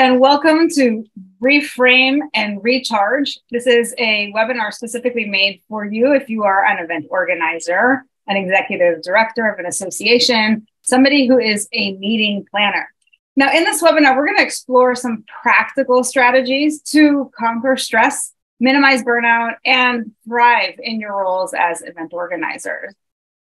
and welcome to Reframe and Recharge. This is a webinar specifically made for you if you are an event organizer, an executive director of an association, somebody who is a meeting planner. Now, in this webinar, we're going to explore some practical strategies to conquer stress, minimize burnout, and thrive in your roles as event organizers.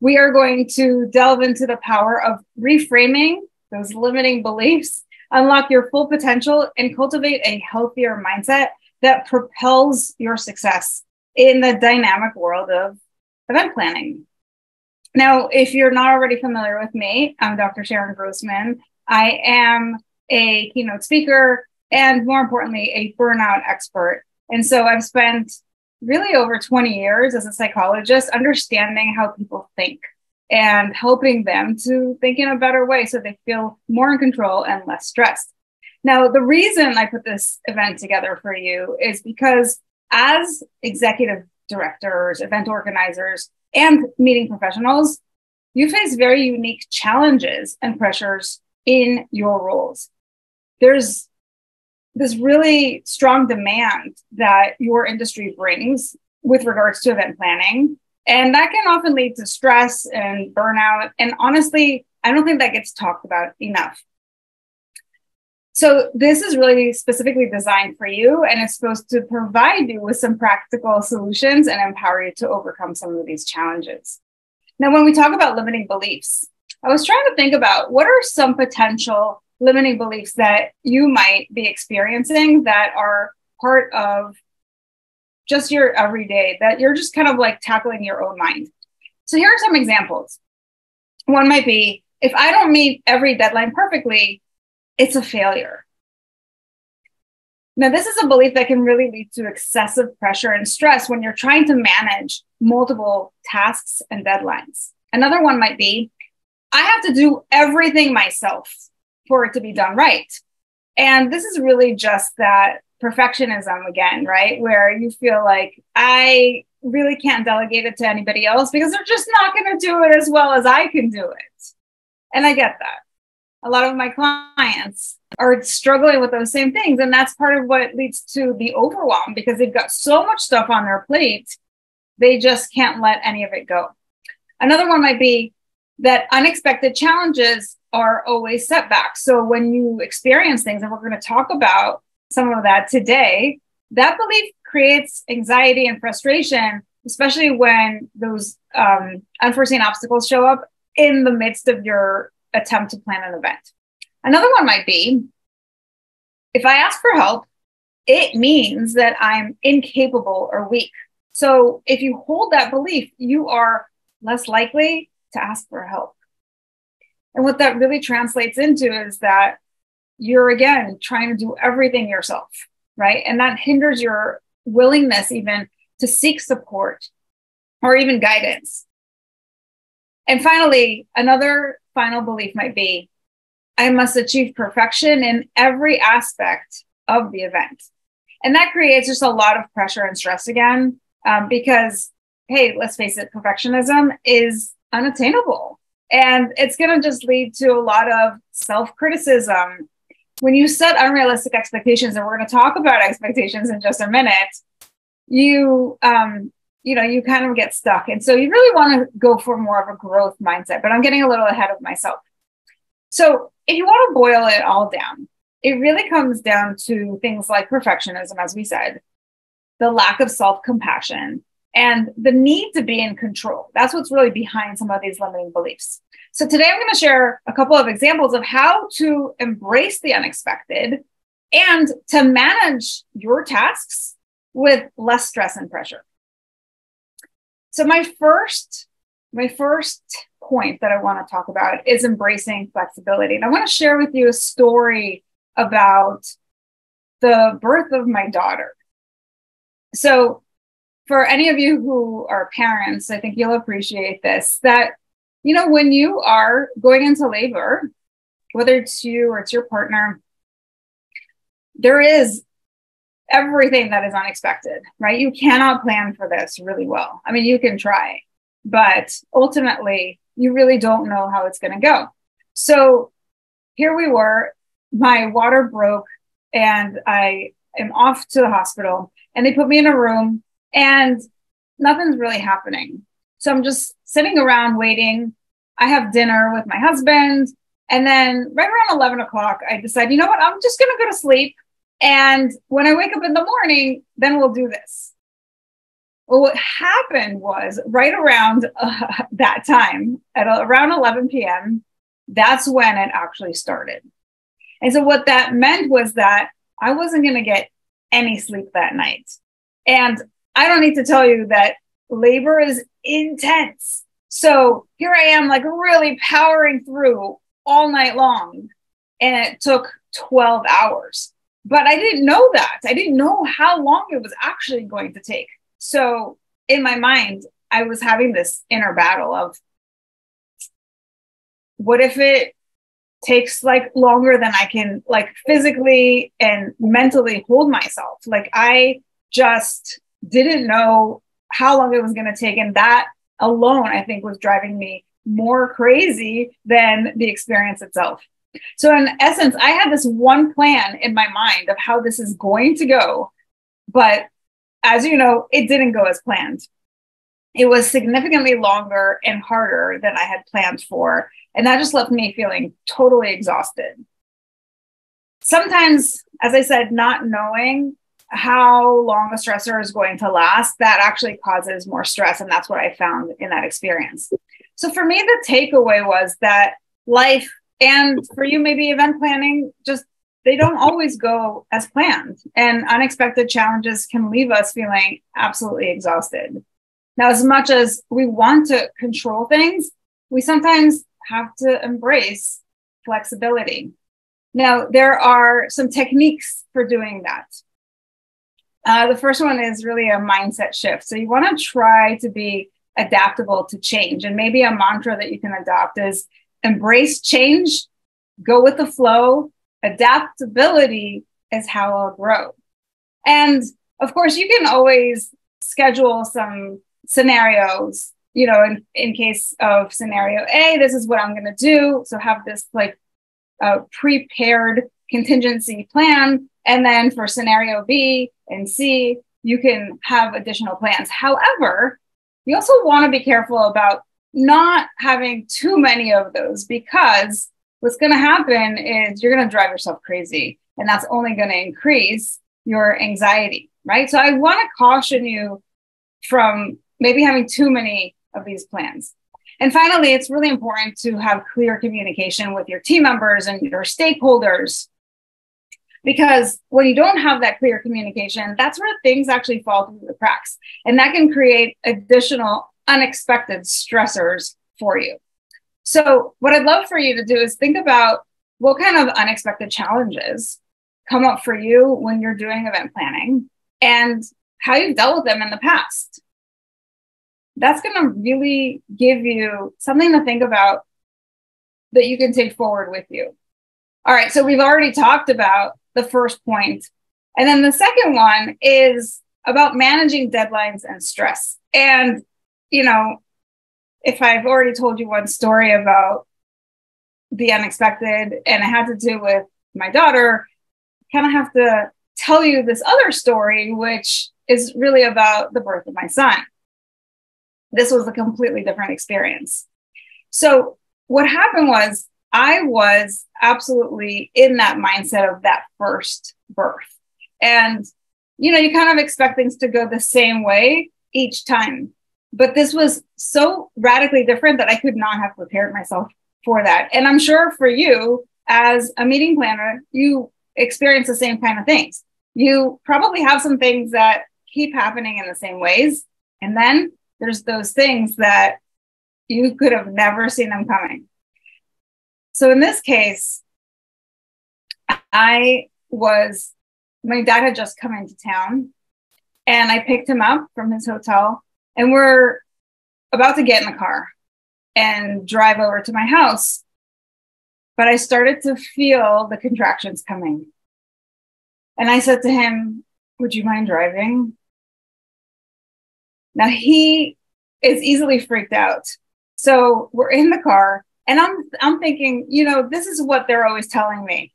We are going to delve into the power of reframing those limiting beliefs unlock your full potential, and cultivate a healthier mindset that propels your success in the dynamic world of event planning. Now, if you're not already familiar with me, I'm Dr. Sharon Grossman. I am a keynote speaker and, more importantly, a burnout expert. And so I've spent really over 20 years as a psychologist understanding how people think and helping them to think in a better way so they feel more in control and less stressed. Now, the reason I put this event together for you is because as executive directors, event organizers, and meeting professionals, you face very unique challenges and pressures in your roles. There's this really strong demand that your industry brings with regards to event planning and that can often lead to stress and burnout. And honestly, I don't think that gets talked about enough. So, this is really specifically designed for you, and it's supposed to provide you with some practical solutions and empower you to overcome some of these challenges. Now, when we talk about limiting beliefs, I was trying to think about what are some potential limiting beliefs that you might be experiencing that are part of just your everyday that you're just kind of like tackling your own mind. So here are some examples. One might be if I don't meet every deadline perfectly, it's a failure. Now, this is a belief that can really lead to excessive pressure and stress when you're trying to manage multiple tasks and deadlines. Another one might be I have to do everything myself for it to be done right. And this is really just that perfectionism again, right? Where you feel like I really can't delegate it to anybody else because they're just not going to do it as well as I can do it. And I get that. A lot of my clients are struggling with those same things. And that's part of what leads to the overwhelm because they've got so much stuff on their plate, they just can't let any of it go. Another one might be that unexpected challenges are always setbacks. So when you experience things, and we're going to talk about some of that today, that belief creates anxiety and frustration, especially when those um, unforeseen obstacles show up in the midst of your attempt to plan an event. Another one might be if I ask for help, it means that I'm incapable or weak. So if you hold that belief, you are less likely to ask for help. And what that really translates into is that you're again trying to do everything yourself, right? And that hinders your willingness even to seek support or even guidance. And finally, another final belief might be I must achieve perfection in every aspect of the event. And that creates just a lot of pressure and stress again, um, because, hey, let's face it, perfectionism is unattainable. And it's going to just lead to a lot of self criticism when you set unrealistic expectations, and we're going to talk about expectations in just a minute, you um, you know you kind of get stuck, and so you really want to go for more of a growth mindset. But I'm getting a little ahead of myself. So if you want to boil it all down, it really comes down to things like perfectionism, as we said, the lack of self compassion, and the need to be in control. That's what's really behind some of these limiting beliefs. So today I'm going to share a couple of examples of how to embrace the unexpected and to manage your tasks with less stress and pressure. So my first my first point that I want to talk about is embracing flexibility. And I want to share with you a story about the birth of my daughter. So for any of you who are parents, I think you'll appreciate this that you know, when you are going into labor, whether it's you or it's your partner, there is everything that is unexpected, right? You cannot plan for this really well. I mean, you can try, but ultimately, you really don't know how it's going to go. So here we were. My water broke and I am off to the hospital and they put me in a room and nothing's really happening. So I'm just sitting around waiting. I have dinner with my husband. And then right around 11 o'clock, I decide, you know what? I'm just going to go to sleep. And when I wake up in the morning, then we'll do this. Well, what happened was right around uh, that time at uh, around 11 p.m., that's when it actually started. And so what that meant was that I wasn't going to get any sleep that night. And I don't need to tell you that labor is intense. So here I am, like really powering through all night long. And it took 12 hours. But I didn't know that. I didn't know how long it was actually going to take. So in my mind, I was having this inner battle of what if it takes like longer than I can like physically and mentally hold myself. Like I just didn't know how long it was going to take. And that alone, I think, was driving me more crazy than the experience itself. So, in essence, I had this one plan in my mind of how this is going to go. But as you know, it didn't go as planned. It was significantly longer and harder than I had planned for. And that just left me feeling totally exhausted. Sometimes, as I said, not knowing how long a stressor is going to last, that actually causes more stress. And that's what I found in that experience. So for me, the takeaway was that life and for you, maybe event planning, just they don't always go as planned. And unexpected challenges can leave us feeling absolutely exhausted. Now, as much as we want to control things, we sometimes have to embrace flexibility. Now, there are some techniques for doing that. Uh, the first one is really a mindset shift. So you want to try to be adaptable to change. And maybe a mantra that you can adopt is embrace change, go with the flow. Adaptability is how I'll grow. And of course, you can always schedule some scenarios, you know, in, in case of scenario A, this is what I'm going to do. So have this like uh, prepared contingency plan. And then for scenario B and C, you can have additional plans. However, you also want to be careful about not having too many of those because what's going to happen is you're going to drive yourself crazy and that's only going to increase your anxiety, right? So I want to caution you from maybe having too many of these plans. And finally, it's really important to have clear communication with your team members and your stakeholders. Because when you don't have that clear communication, that's where things actually fall through the cracks. And that can create additional unexpected stressors for you. So, what I'd love for you to do is think about what kind of unexpected challenges come up for you when you're doing event planning and how you've dealt with them in the past that's going to really give you something to think about that you can take forward with you. All right, so we've already talked about the first point. And then the second one is about managing deadlines and stress. And, you know, if I've already told you one story about the unexpected and it had to do with my daughter, I kind of have to tell you this other story, which is really about the birth of my son this was a completely different experience. So what happened was I was absolutely in that mindset of that first birth. And, you know, you kind of expect things to go the same way each time. But this was so radically different that I could not have prepared myself for that. And I'm sure for you, as a meeting planner, you experience the same kind of things. You probably have some things that keep happening in the same ways. And then there's those things that you could have never seen them coming. So in this case, I was, my dad had just come into town and I picked him up from his hotel and we're about to get in the car and drive over to my house. But I started to feel the contractions coming. And I said to him, Would you mind driving? Now he is easily freaked out. So we're in the car and I'm I'm thinking, you know, this is what they're always telling me.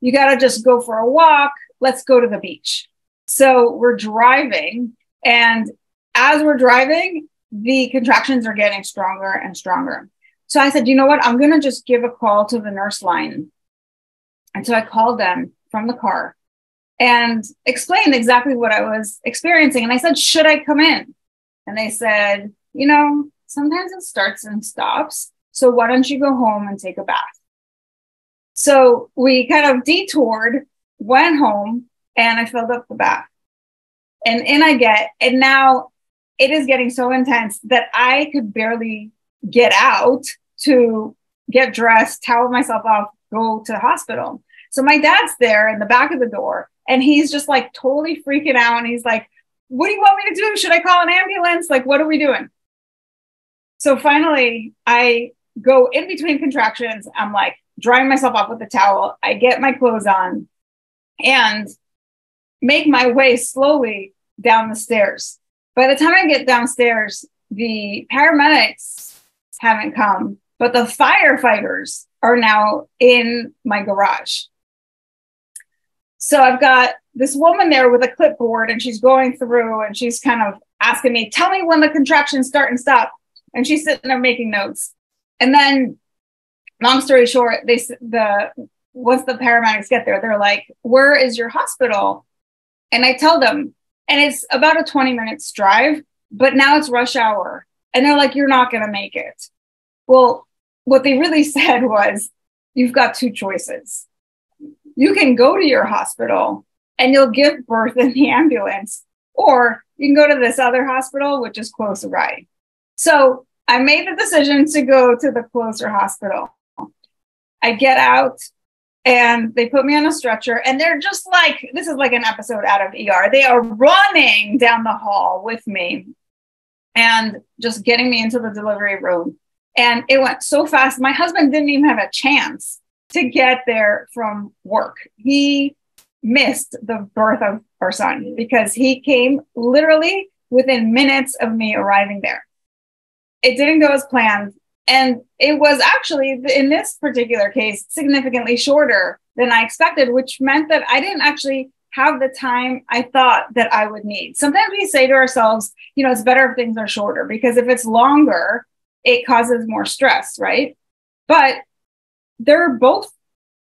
you got to just go for a walk. Let's go to the beach. So we're driving. And as we're driving, the contractions are getting stronger and stronger. So I said, you know what? I'm going to just give a call to the nurse line. And so I called them from the car and explained exactly what I was experiencing. And I said, should I come in? And they said, you know, sometimes it starts and stops. So why don't you go home and take a bath? So we kind of detoured, went home, and I filled up the bath. And in I get, and now it is getting so intense that I could barely get out to get dressed, towel myself off, go to the hospital. So my dad's there in the back of the door and he's just like totally freaking out. And he's like, What do you want me to do? Should I call an ambulance? Like, what are we doing? So finally, I go in between contractions. I'm like drying myself off with a towel. I get my clothes on and make my way slowly down the stairs. By the time I get downstairs, the paramedics haven't come, but the firefighters are now in my garage. So I've got this woman there with a clipboard and she's going through and she's kind of asking me, tell me when the contractions start and stop. And she's sitting there making notes. And then long story short, they the once the paramedics get there, they're like, where is your hospital? And I tell them, and it's about a 20 minutes drive, but now it's rush hour. And they're like, you're not going to make it. Well, what they really said was, you've got two choices. You can go to your hospital and you'll give birth in the ambulance, or you can go to this other hospital, which is closer by. So I made the decision to go to the closer hospital. I get out and they put me on a stretcher and they're just like this is like an episode out of ER. They are running down the hall with me and just getting me into the delivery room. And it went so fast. My husband didn't even have a chance to get there from work. He missed the birth of our son because he came literally within minutes of me arriving there. It didn't go as planned. And it was actually, in this particular case, significantly shorter than I expected, which meant that I didn't actually have the time I thought that I would need. Sometimes we say to ourselves, you know, it's better if things are shorter because if it's longer, it causes more stress, right? But they're both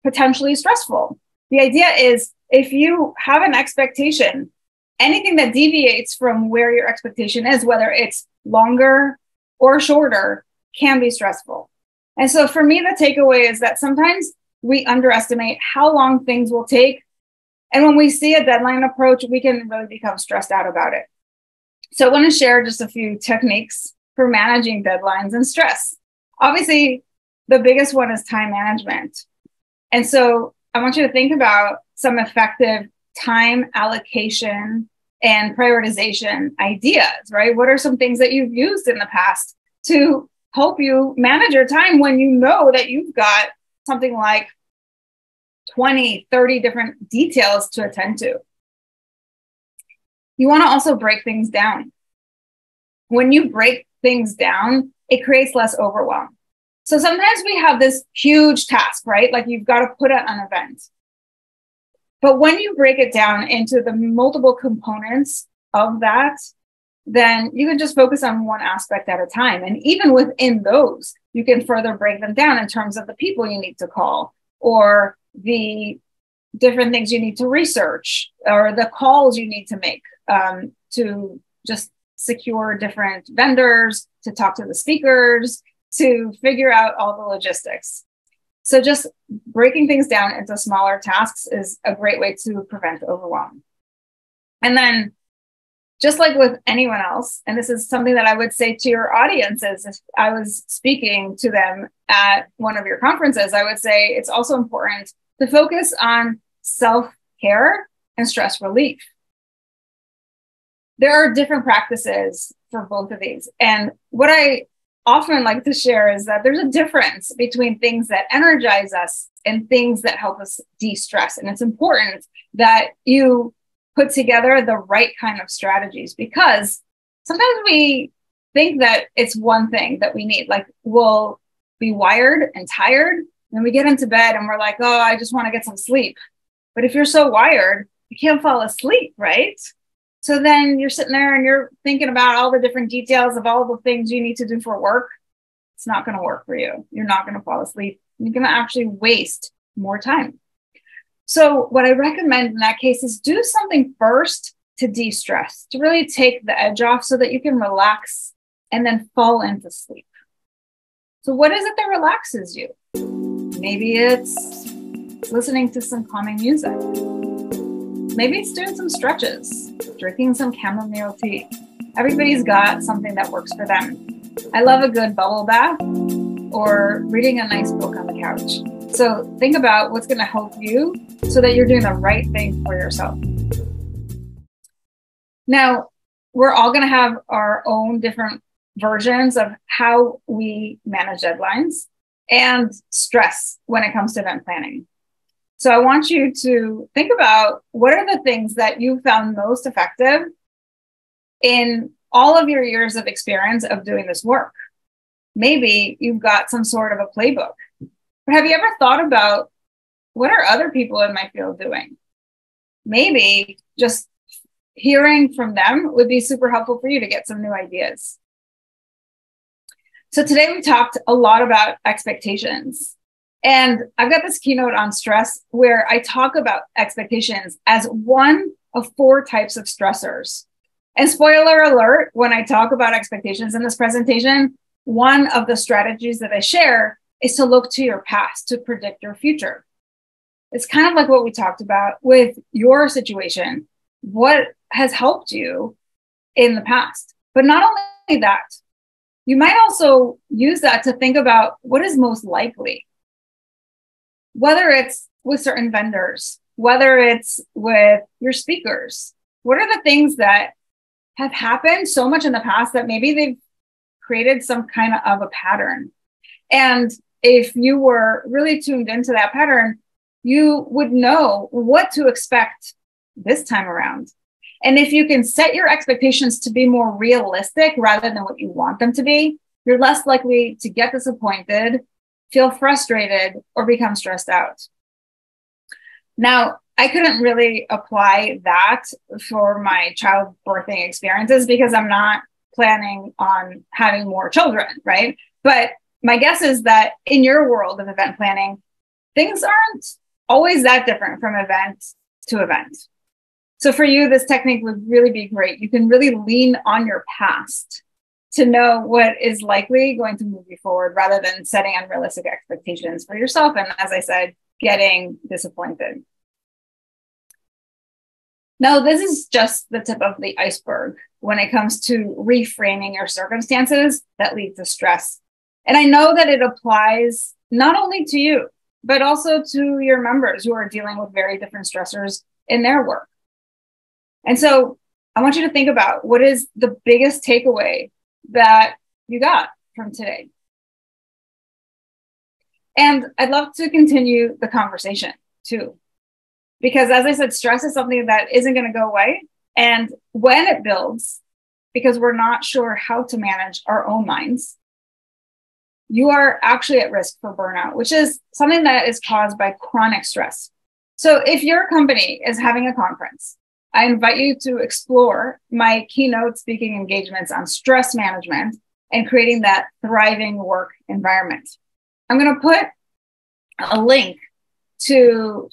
potentially stressful. The idea is if you have an expectation, anything that deviates from where your expectation is, whether it's longer or shorter, can be stressful. And so for me, the takeaway is that sometimes we underestimate how long things will take. And when we see a deadline approach, we can really become stressed out about it. So I want to share just a few techniques for managing deadlines and stress. Obviously, the biggest one is time management. And so I want you to think about some effective time allocation and prioritization ideas, right? What are some things that you've used in the past to help you manage your time when you know that you've got something like 20, 30 different details to attend to. You want to also break things down. When you break things down, it creates less overwhelm. So sometimes we have this huge task, right? Like you've got to put out an event. But when you break it down into the multiple components of that, then you can just focus on one aspect at a time. And even within those, you can further break them down in terms of the people you need to call or the different things you need to research or the calls you need to make um, to just secure different vendors, to talk to the speakers, to figure out all the logistics. So just breaking things down into smaller tasks is a great way to prevent overwhelm. And then just like with anyone else, and this is something that I would say to your audiences if I was speaking to them at one of your conferences, I would say it's also important to focus on self care and stress relief. There are different practices for both of these. And what I often like to share is that there's a difference between things that energize us and things that help us de stress. And it's important that you put together the right kind of strategies because sometimes we think that it's one thing that we need. Like we'll be wired and tired, and we get into bed and we're like, oh, I just want to get some sleep. But if you're so wired, you can't fall asleep, right? So then you're sitting there and you're thinking about all the different details of all the things you need to do for work. It's not going to work for you. You're not going to fall asleep. You're going to actually waste more time. So, what I recommend in that case is do something first to de stress, to really take the edge off so that you can relax and then fall into sleep. So, what is it that relaxes you? Maybe it's listening to some calming music. Maybe it's doing some stretches, drinking some chamomile tea. Everybody's got something that works for them. I love a good bubble bath or reading a nice book on the couch. So think about what's going to help you so that you're doing the right thing for yourself. Now, we're all going to have our own different versions of how we manage deadlines and stress when it comes to event planning. So I want you to think about what are the things that you found most effective in all of your years of experience of doing this work. Maybe you've got some sort of a playbook but have you ever thought about what are other people in my field doing? Maybe just hearing from them would be super helpful for you to get some new ideas. So today we talked a lot about expectations. And I've got this keynote on stress where I talk about expectations as one of four types of stressors. And spoiler alert, when I talk about expectations in this presentation, one of the strategies that I share is to look to your past to predict your future. It's kind of like what we talked about with your situation. What has helped you in the past? But not only that, you might also use that to think about what is most likely. Whether it's with certain vendors, whether it's with your speakers, what are the things that have happened so much in the past that maybe they've created some kind of a pattern? And if you were really tuned into that pattern, you would know what to expect this time around. And if you can set your expectations to be more realistic rather than what you want them to be, you're less likely to get disappointed, feel frustrated, or become stressed out. Now, I couldn't really apply that for my child birthing experiences because I'm not planning on having more children, right? But my guess is that in your world of event planning, things aren't always that different from event to event. So for you, this technique would really be great. You can really lean on your past to know what is likely going to move you forward rather than setting unrealistic expectations for yourself. And as I said, getting disappointed. Now, this is just the tip of the iceberg when it comes to reframing your circumstances that lead to stress and I know that it applies not only to you, but also to your members who are dealing with very different stressors in their work. And so I want you to think about what is the biggest takeaway that you got from today. And I'd love to continue the conversation too. Because as I said, stress is something that isn't going to go away. And when it builds, because we're not sure how to manage our own minds, you are actually at risk for burnout, which is something that is caused by chronic stress. So if your company is having a conference, I invite you to explore my keynote speaking engagements on stress management and creating that thriving work environment. I'm going to put a link to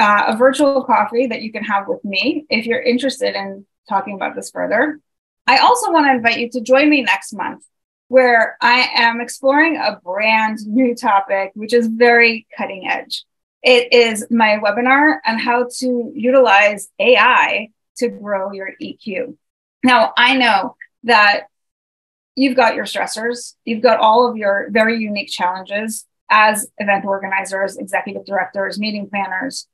uh, a virtual coffee that you can have with me if you're interested in talking about this further. I also want to invite you to join me next month where I am exploring a brand new topic, which is very cutting edge. It is my webinar on how to utilize AI to grow your EQ. Now, I know that you've got your stressors, you've got all of your very unique challenges as event organizers, executive directors, meeting planners.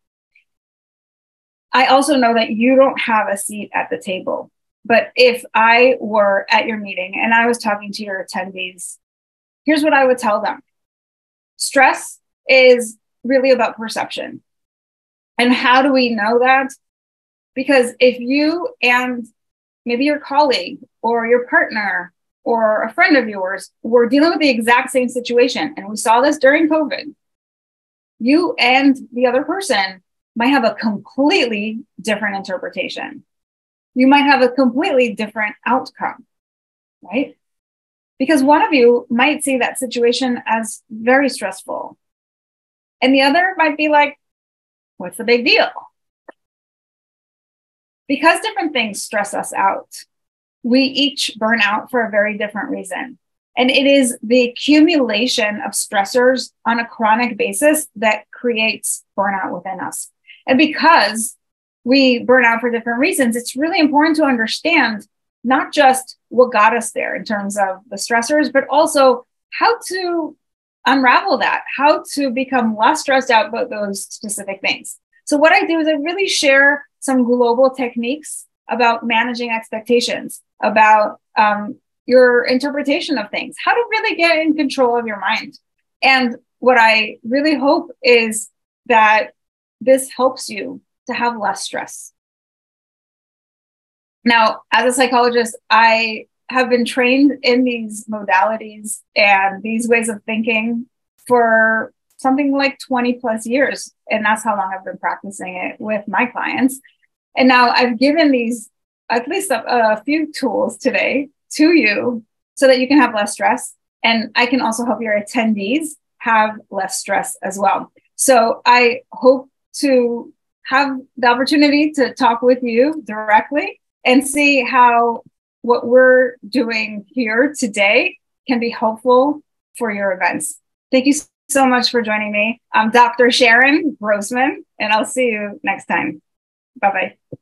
I also know that you don't have a seat at the table. But if I were at your meeting and I was talking to your attendees, here's what I would tell them stress is really about perception. And how do we know that? Because if you and maybe your colleague or your partner or a friend of yours were dealing with the exact same situation, and we saw this during COVID, you and the other person might have a completely different interpretation. You might have a completely different outcome, right? Because one of you might see that situation as very stressful, and the other might be like, what's the big deal? Because different things stress us out, we each burn out for a very different reason. And it is the accumulation of stressors on a chronic basis that creates burnout within us. And because we burn out for different reasons, it's really important to understand not just what got us there in terms of the stressors, but also how to unravel that, how to become less stressed out about those specific things. So, what I do is I really share some global techniques about managing expectations, about um, your interpretation of things, how to really get in control of your mind. And what I really hope is that this helps you to have less stress. Now, as a psychologist, I have been trained in these modalities and these ways of thinking for something like 20 plus years. And that's how long I've been practicing it with my clients. And now I've given these at least a, a few tools today to you so that you can have less stress. And I can also help your attendees have less stress as well. So I hope to have the opportunity to talk with you directly and see how what we're doing here today can be helpful for your events. Thank you so much for joining me. I'm Dr. Sharon Grossman, and I'll see you next time. Bye bye.